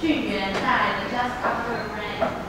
俊元带来的 Just After Rain。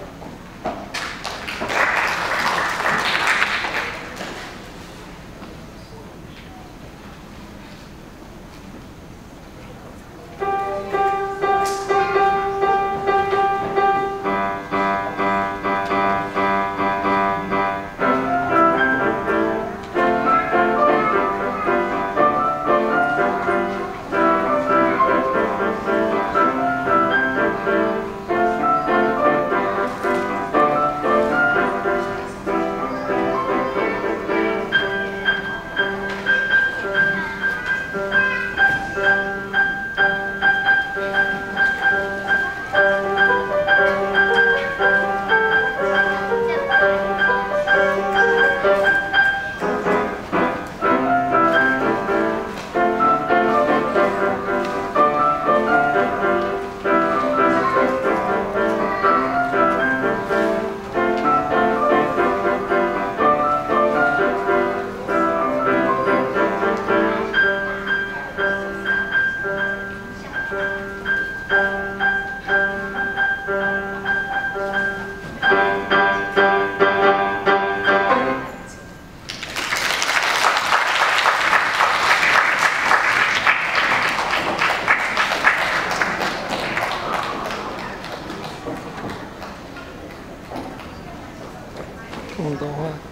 Mô 话